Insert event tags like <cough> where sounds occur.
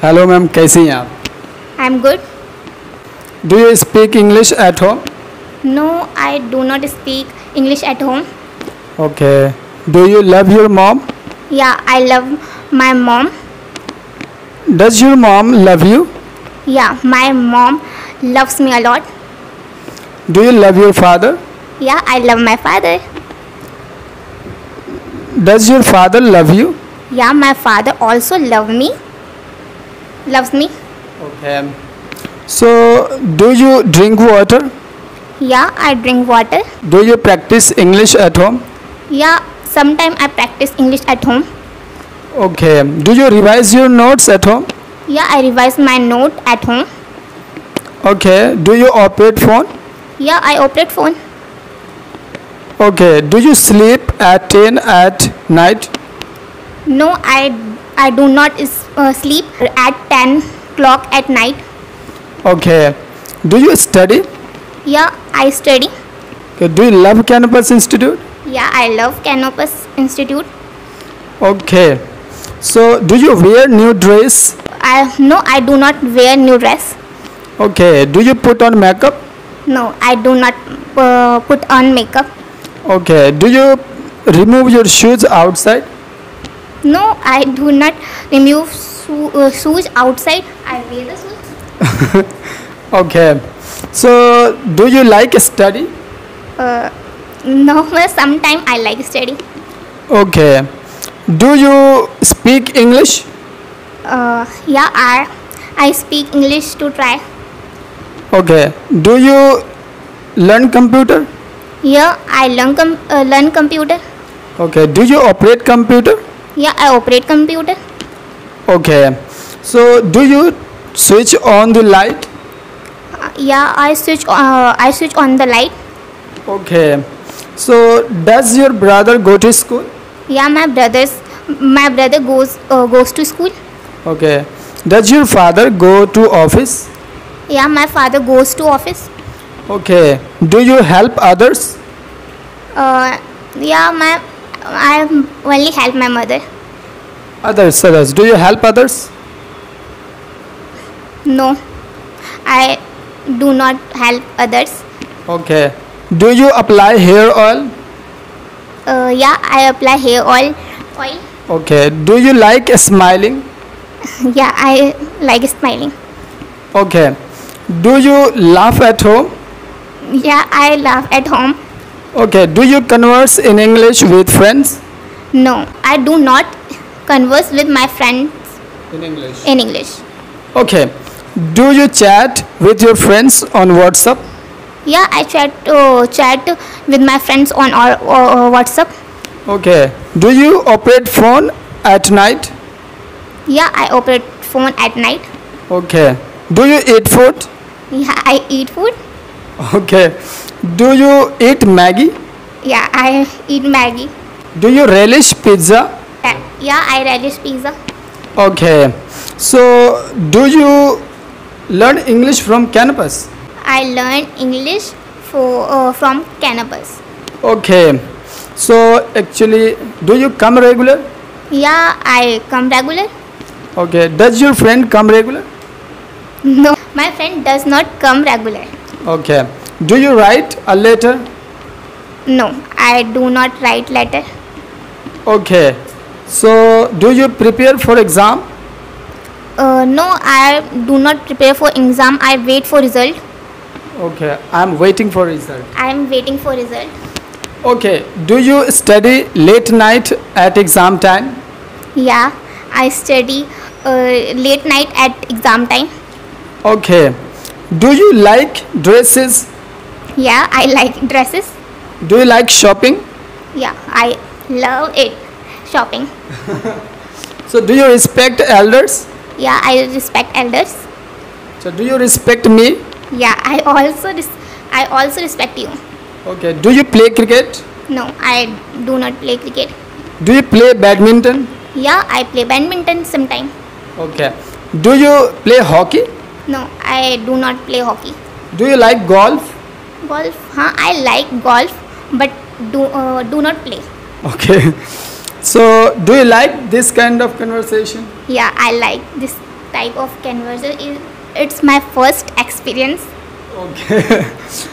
Hello ma'am कैसी हैं आप I'm good. Do you speak English at home No, I do not speak English at home. Okay do you love your mom Yeah, I love my mom. Does your mom love you Yeah, my mom loves me a lot. Do you love your father Yeah, I love my father. Does your father love you Yeah, my father also love me. loves me. Okay. So, do you drink water? Yeah, I drink water. Do you practice English at home? Yeah, sometimes I practice English at home. Okay. Do you revise your notes at home? Yeah, I revise my note at home. Okay. Do you operate phone? Yeah, I operate phone. Okay. Do you sleep at 10 at night? No, I I do not uh, sleep at 10 o'clock at night. Okay. Do you study? Yeah, I study. Okay. Do you love Canopus Institute? Yeah, I love Canopus Institute. Okay. So, do you wear new dress? I no, I do not wear new dress. Okay. Do you put on makeup? No, I do not uh, put on makeup. Okay. Do you remove your shoes outside? No, I do not remove uh, shoes outside. I wear the shoes. <laughs> Okay. So, do you like study? Uh, no, sometimes I like study. Okay. Do you speak English? Uh, yeah, I I speak English to try. Okay. Do you learn computer? Yeah, I learn com- uh, learn computer. Okay. Do you operate computer? Yeah, I operate computer. Okay. So, do you switch on the light? Uh, yeah, I switch uh, I switch on the light. Okay. So, does your brother go to school? Yeah, my brothers my brother goes uh, goes to school. Okay. Does your father go to office? Yeah, my father goes to office. Okay. Do you help others? Uh, yeah, my I only help my mother. Others, others. Do you help others? No, I do not help others. Okay. Do you apply hair oil? Uh, yeah, I apply hair oil. Oil. Okay. Do you like smiling? <laughs> Yeah, I like smiling. Okay. Do you laugh at home? Yeah, I laugh at home. Okay. Do you converse in English with friends? No, I do not converse with my friends In English. in English. Okay. Do you chat with your friends on WhatsApp? Yeah, I chat uh, chat with my friends on or, or, WhatsApp. Okay. Do you operate phone at night? Yeah, I operate phone at night. Okay. Do you eat food? Yeah, I eat food. Okay. Do you eat Maggi? Yeah, I eat Maggi. Do you relish pizza? Yeah, I relish pizza. Okay. So, do you learn English from campus? I learn English for uh, from Canopus. Okay. So, actually, do you come regular? Yeah, I come regular. Okay. Does your friend come regular? No, my friend does not come regular. Okay. Do you write a letter? No, I do not write letter. Okay. So, do you prepare for exam? Uh, no, I do not prepare for exam. I wait for result. Okay. I am waiting for result. I am waiting for result. Okay. Do you study late night at exam time? Yeah, I study uh, late night at exam time. Okay. Do you like dresses? Yeah, I like dresses. Do you like shopping? Yeah, I love it. Shopping. <laughs> So, do you respect elders? Yeah, I respect elders. So, do you respect me? Yeah, I also res- I also respect you. Okay. Do you play cricket? No, I do not play cricket. Do you play badminton? Yeah, I play badminton sometime. Okay. Do you play hockey? No, I do not play hockey. Do you like golf? Golf, huh? I like golf, but do uh, do not play. Okay. <laughs> So, do you like this kind of conversation? Yeah, I like this type of conversation. it's my first experience Okay. <laughs>